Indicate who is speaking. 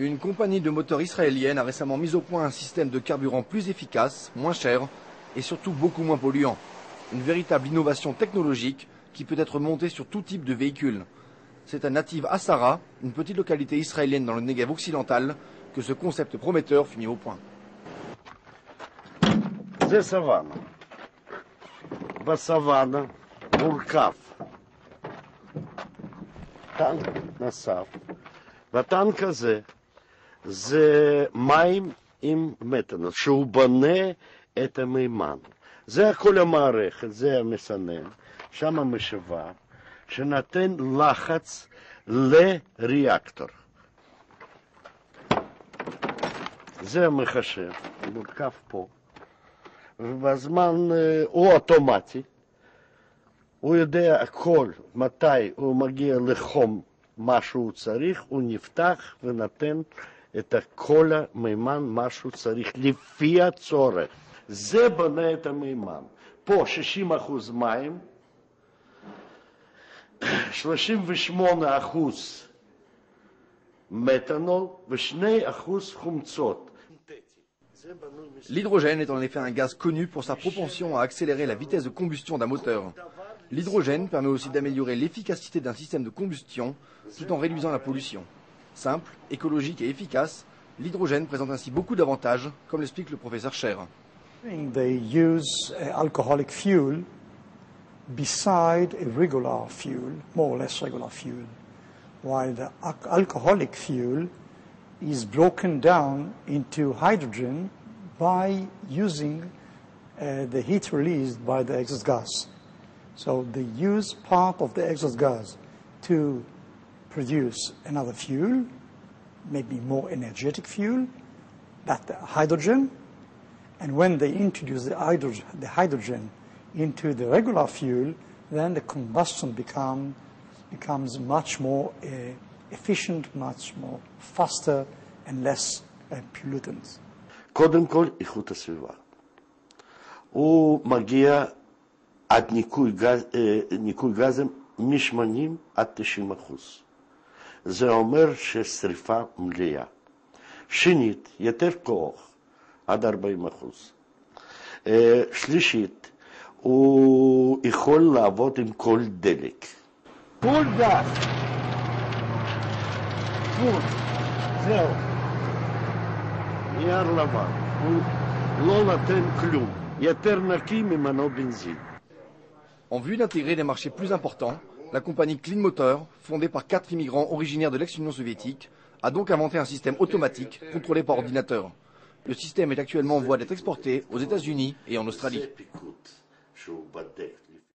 Speaker 1: Une compagnie de moteurs israélienne a récemment mis au point un système de carburant plus efficace, moins cher et surtout beaucoup moins polluant. Une véritable innovation technologique qui peut être montée sur tout type de véhicule. C'est à Native Asara, une petite localité israélienne dans le Negev occidental, que ce concept prometteur fut mis au point.
Speaker 2: זה מים עם מתנול, שהוא בונה את המימן. זה כל המערכת, זה המסנן, שם המשאבה, שנותן לחץ לריאקטור. זה המחשב, מורכב פה. ובזמן אה, הוא אוטומטי, הוא יודע הכל, מתי הוא מגיע לחום מה שהוא צריך, הוא נפתח ונותן את כל המימן מה שהוא צריך, לפי הצורך. זה בונה את המימן. פה 60 אחוז מים, 38 אחוז מתנול ו-2 אחוז חומצות.
Speaker 1: L'hydrogène est en effet un gaz connu pour sa propension à accélérer la vitesse de combustion d'un moteur. L'hydrogène permet aussi d'améliorer l'efficacité d'un système de combustion tout en réduisant la pollution. Simple, écologique et efficace, l'hydrogène présente ainsi beaucoup d'avantages, comme l'explique le professeur Cher.
Speaker 3: They use uh, alcoholic fuel beside a regular fuel, more or less regular fuel, while the al- alcoholic fuel is broken down into hydrogen by using uh, the heat released by the exhaust gas. So they use part of the exhaust gas to produce another fuel, maybe more energetic fuel, that hydrogen, and when they introduce the hydrogen, the hydrogen into the regular fuel, then the combustion become, becomes much more uh, efficient, much more faster, and less uh, pollutants.
Speaker 2: קודם כל, איכות הסביבה. הוא מגיע עד ניקוי, גז, אה, ניקוי גזים מ-80 עד 90 אחוז. זה אומר ששריפה מלאה. שנית, יותר כוח, עד 40 אחוז. אה, שלישית, הוא יכול לעבוד עם כל דלק. פול גז. פול. זהו. נייר לבן. הוא לא נותן כלום. יותר נקי ממנו בנזין.
Speaker 1: En vue d'intégrer des marchés plus importants, la compagnie Clean Motor, fondée par quatre immigrants originaires de l'ex-Union soviétique, a donc inventé un système automatique contrôlé par ordinateur. Le système est actuellement en voie d'être exporté aux États-Unis et en Australie.